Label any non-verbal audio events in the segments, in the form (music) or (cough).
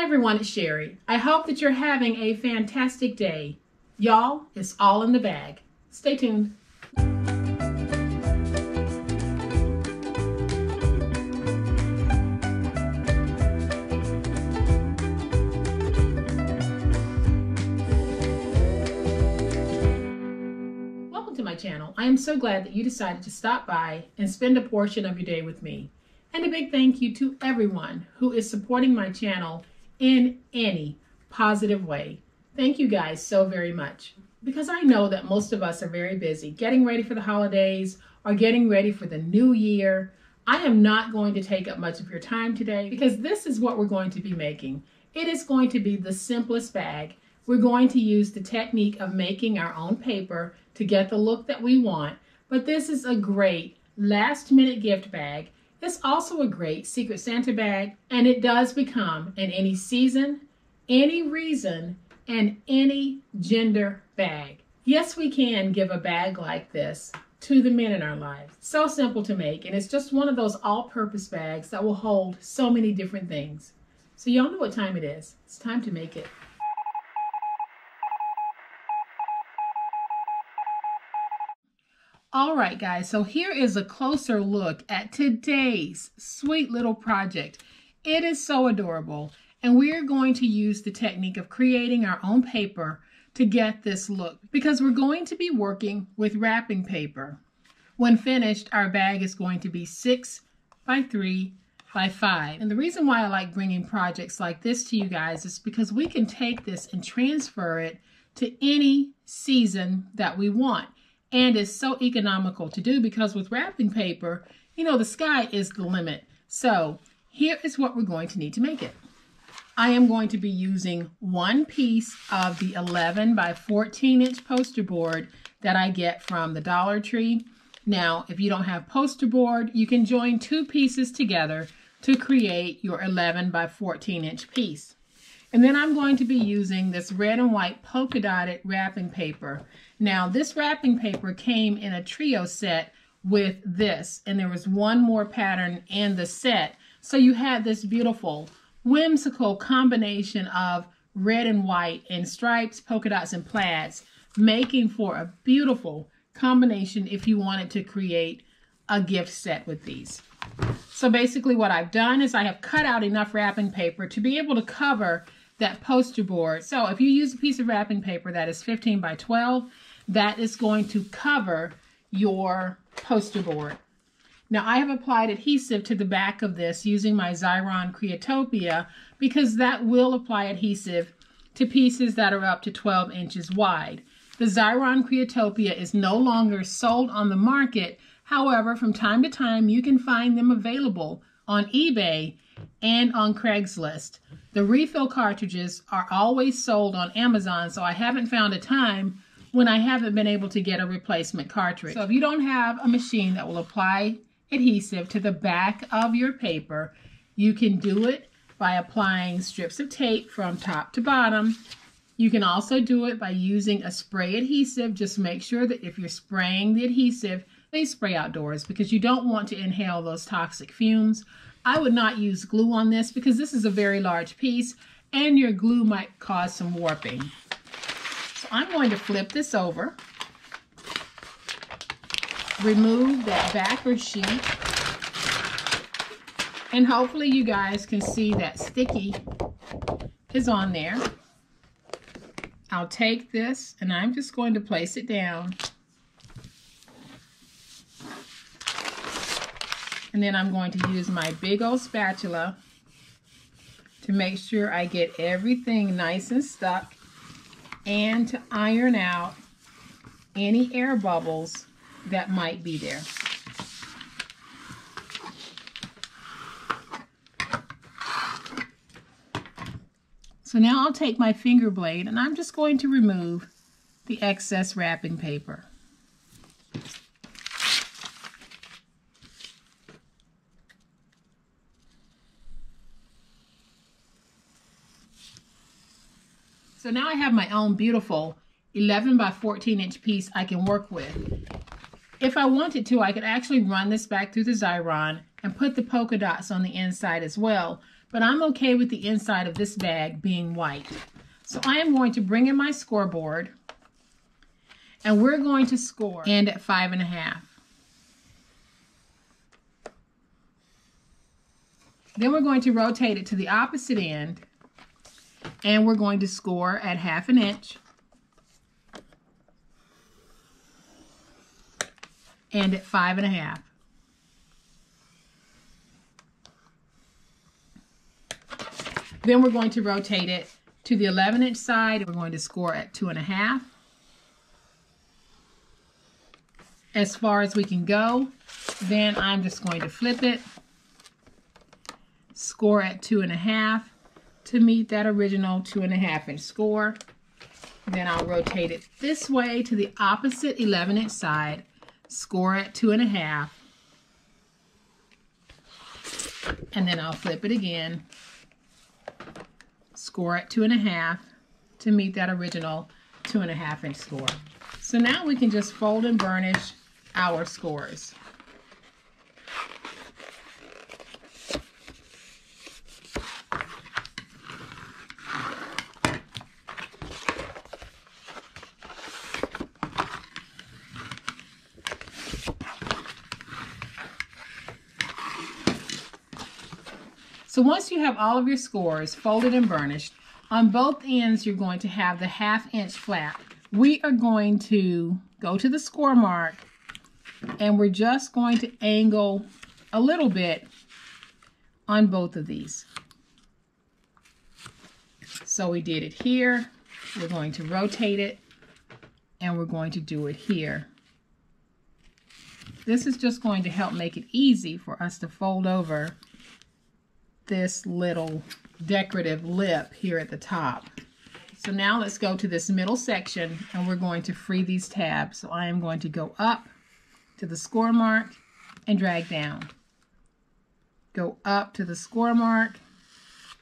Hi everyone, it's Sherry. I hope that you're having a fantastic day. Y'all, it's all in the bag. Stay tuned. Welcome to my channel. I am so glad that you decided to stop by and spend a portion of your day with me. And a big thank you to everyone who is supporting my channel in any positive way. Thank you guys so very much. Because I know that most of us are very busy getting ready for the holidays or getting ready for the new year. I am not going to take up much of your time today because this is what we're going to be making. It is going to be the simplest bag. We're going to use the technique of making our own paper to get the look that we want, but this is a great last minute gift bag it's also a great Secret Santa bag, and it does become in any season, any reason, and any gender bag. Yes, we can give a bag like this to the men in our lives. So simple to make, and it's just one of those all-purpose bags that will hold so many different things. So y'all know what time it is. It's time to make it. All right, guys, so here is a closer look at today's sweet little project. It is so adorable, and we're going to use the technique of creating our own paper to get this look because we're going to be working with wrapping paper. When finished, our bag is going to be six by three by five. And the reason why I like bringing projects like this to you guys is because we can take this and transfer it to any season that we want and it's so economical to do because with wrapping paper, you know, the sky is the limit. So here is what we're going to need to make it. I am going to be using one piece of the 11 by 14 inch poster board that I get from the Dollar Tree. Now, if you don't have poster board, you can join two pieces together to create your 11 by 14 inch piece. And then I'm going to be using this red and white polka dotted wrapping paper. Now this wrapping paper came in a trio set with this and there was one more pattern in the set. So you had this beautiful whimsical combination of red and white and stripes, polka dots, and plaids, making for a beautiful combination if you wanted to create a gift set with these. So basically what I've done is I have cut out enough wrapping paper to be able to cover that poster board. So if you use a piece of wrapping paper that is 15 by 12, that is going to cover your poster board. Now I have applied adhesive to the back of this using my Xyron Creatopia because that will apply adhesive to pieces that are up to 12 inches wide. The Xyron Creatopia is no longer sold on the market. However, from time to time, you can find them available on eBay and on Craigslist. The refill cartridges are always sold on Amazon, so I haven't found a time when I haven't been able to get a replacement cartridge. So if you don't have a machine that will apply adhesive to the back of your paper, you can do it by applying strips of tape from top to bottom. You can also do it by using a spray adhesive. Just make sure that if you're spraying the adhesive, they spray outdoors because you don't want to inhale those toxic fumes. I would not use glue on this because this is a very large piece and your glue might cause some warping. I'm going to flip this over, remove that backer sheet, and hopefully you guys can see that sticky is on there. I'll take this and I'm just going to place it down. And then I'm going to use my big old spatula to make sure I get everything nice and stuck and to iron out any air bubbles that might be there. So now I'll take my finger blade and I'm just going to remove the excess wrapping paper. So now I have my own beautiful 11 by 14 inch piece I can work with. If I wanted to, I could actually run this back through the Xyron and put the polka dots on the inside as well. but I'm okay with the inside of this bag being white. So I am going to bring in my scoreboard and we're going to score and at five and a half. Then we're going to rotate it to the opposite end and we're going to score at half an inch and at five and a half. Then we're going to rotate it to the 11 inch side. We're going to score at two and a half. As far as we can go. Then I'm just going to flip it, score at two and a half to meet that original two and a half inch score. Then I'll rotate it this way to the opposite 11 inch side, score at two and a half, and then I'll flip it again score at two and a half to meet that original two and a half inch score. So now we can just fold and burnish our scores. So once you have all of your scores folded and burnished, on both ends you're going to have the half inch flap. We are going to go to the score mark and we're just going to angle a little bit on both of these. So we did it here. We're going to rotate it and we're going to do it here. This is just going to help make it easy for us to fold over this little decorative lip here at the top. So now let's go to this middle section and we're going to free these tabs. So I am going to go up to the score mark and drag down. Go up to the score mark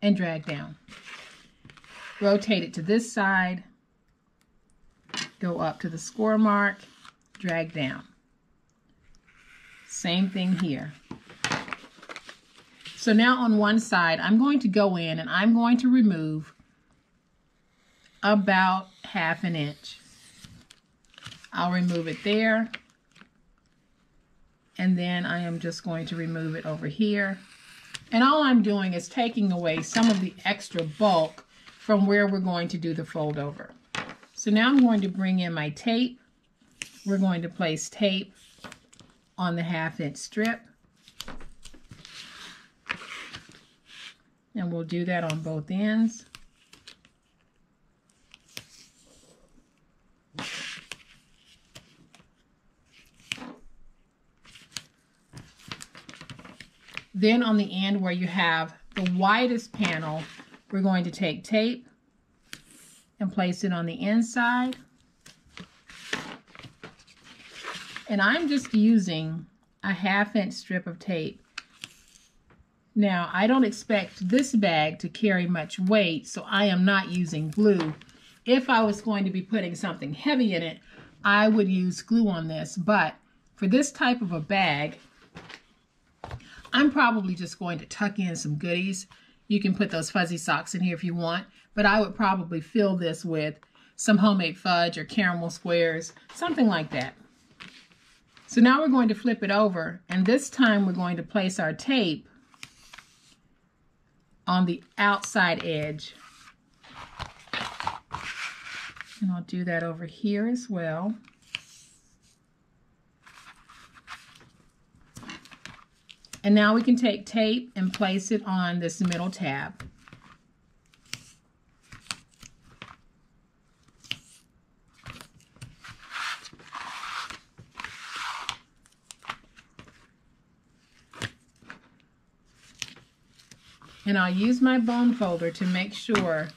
and drag down. Rotate it to this side. Go up to the score mark, drag down. Same thing here. So now on one side, I'm going to go in and I'm going to remove about half an inch. I'll remove it there. And then I am just going to remove it over here. And all I'm doing is taking away some of the extra bulk from where we're going to do the fold over. So now I'm going to bring in my tape. We're going to place tape on the half inch strip. And we'll do that on both ends. Then on the end where you have the widest panel, we're going to take tape and place it on the inside. And I'm just using a half inch strip of tape now, I don't expect this bag to carry much weight, so I am not using glue. If I was going to be putting something heavy in it, I would use glue on this, but for this type of a bag, I'm probably just going to tuck in some goodies. You can put those fuzzy socks in here if you want, but I would probably fill this with some homemade fudge or caramel squares, something like that. So now we're going to flip it over, and this time we're going to place our tape on the outside edge. And I'll do that over here as well. And now we can take tape and place it on this middle tab. And I'll use my bone folder to make sure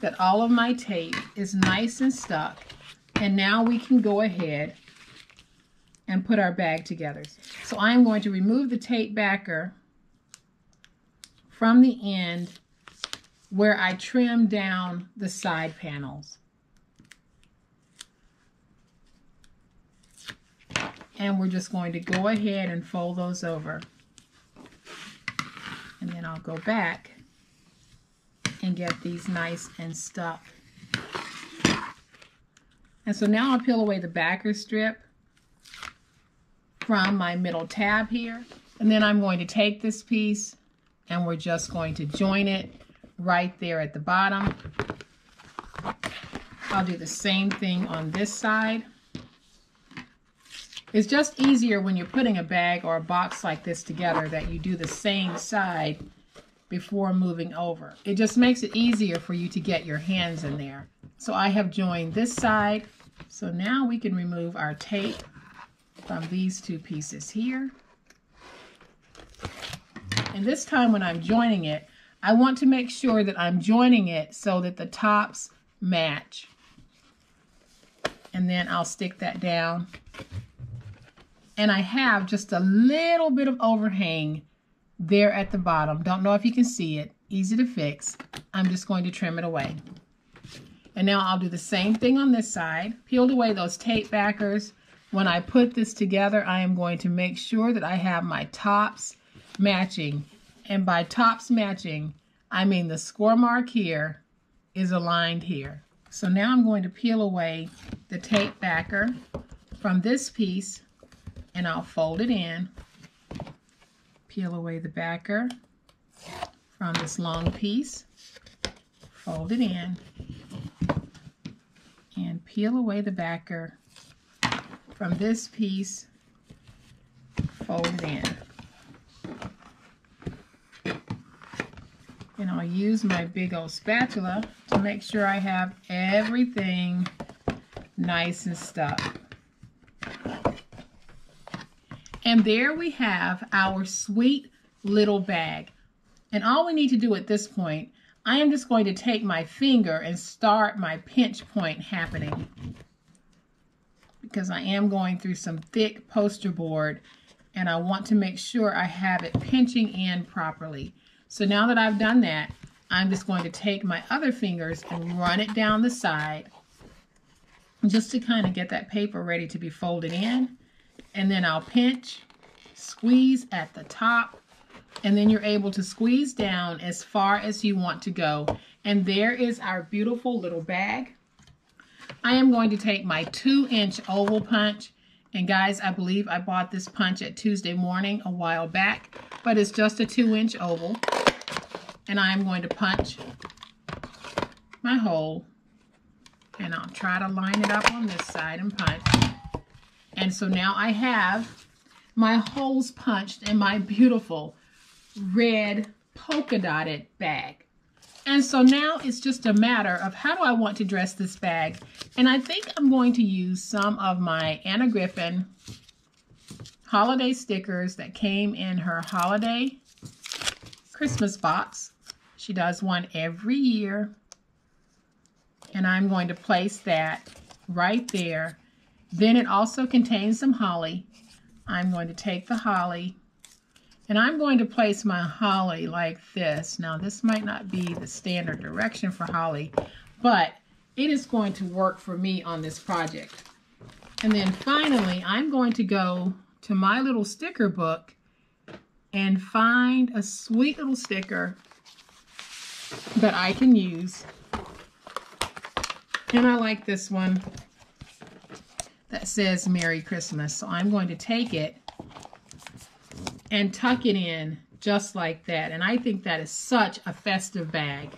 that all of my tape is nice and stuck. And now we can go ahead and put our bag together. So I'm going to remove the tape backer from the end where I trim down the side panels. And we're just going to go ahead and fold those over I'll go back and get these nice and stuck. And so now I'll peel away the backer strip from my middle tab here. And then I'm going to take this piece and we're just going to join it right there at the bottom. I'll do the same thing on this side. It's just easier when you're putting a bag or a box like this together that you do the same side before moving over. It just makes it easier for you to get your hands in there. So I have joined this side. So now we can remove our tape from these two pieces here. And this time when I'm joining it, I want to make sure that I'm joining it so that the tops match. And then I'll stick that down. And I have just a little bit of overhang there at the bottom. Don't know if you can see it. Easy to fix. I'm just going to trim it away. And now I'll do the same thing on this side. Peeled away those tape backers. When I put this together, I am going to make sure that I have my tops matching. And by tops matching, I mean the score mark here is aligned here. So now I'm going to peel away the tape backer from this piece and I'll fold it in peel away the backer from this long piece, fold it in, and peel away the backer from this piece, fold it in. And I'll use my big old spatula to make sure I have everything nice and stuck. And there we have our sweet little bag. And all we need to do at this point, I am just going to take my finger and start my pinch point happening. Because I am going through some thick poster board and I want to make sure I have it pinching in properly. So now that I've done that, I'm just going to take my other fingers and run it down the side just to kind of get that paper ready to be folded in and then I'll pinch, squeeze at the top, and then you're able to squeeze down as far as you want to go. And there is our beautiful little bag. I am going to take my two inch oval punch. And guys, I believe I bought this punch at Tuesday morning a while back, but it's just a two inch oval. And I'm going to punch my hole and I'll try to line it up on this side and punch. And so now I have my holes punched in my beautiful red polka dotted bag. And so now it's just a matter of how do I want to dress this bag. And I think I'm going to use some of my Anna Griffin holiday stickers that came in her holiday Christmas box. She does one every year. And I'm going to place that right there then it also contains some holly. I'm going to take the holly and I'm going to place my holly like this. Now this might not be the standard direction for holly, but it is going to work for me on this project. And then finally, I'm going to go to my little sticker book and find a sweet little sticker that I can use. And I like this one that says Merry Christmas. So I'm going to take it and tuck it in just like that. And I think that is such a festive bag.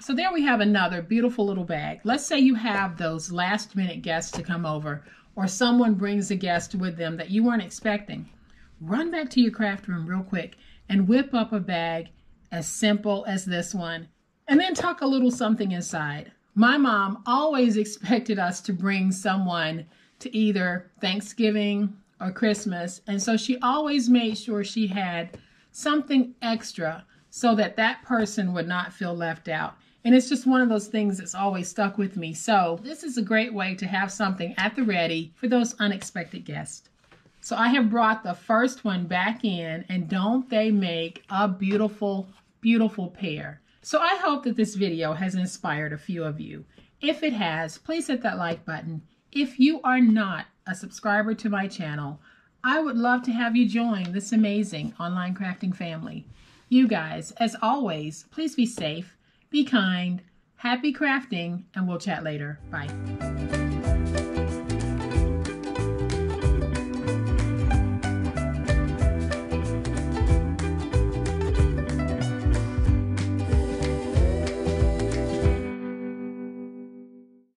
So there we have another beautiful little bag. Let's say you have those last minute guests to come over or someone brings a guest with them that you weren't expecting. Run back to your craft room real quick and whip up a bag as simple as this one and then tuck a little something inside. My mom always (laughs) expected us to bring someone to either Thanksgiving or Christmas. And so she always made sure she had something extra so that that person would not feel left out. And it's just one of those things that's always stuck with me. So this is a great way to have something at the ready for those unexpected guests. So I have brought the first one back in and don't they make a beautiful, beautiful pair. So I hope that this video has inspired a few of you. If it has, please hit that like button. If you are not a subscriber to my channel, I would love to have you join this amazing online crafting family. You guys, as always, please be safe, be kind, happy crafting, and we'll chat later. Bye.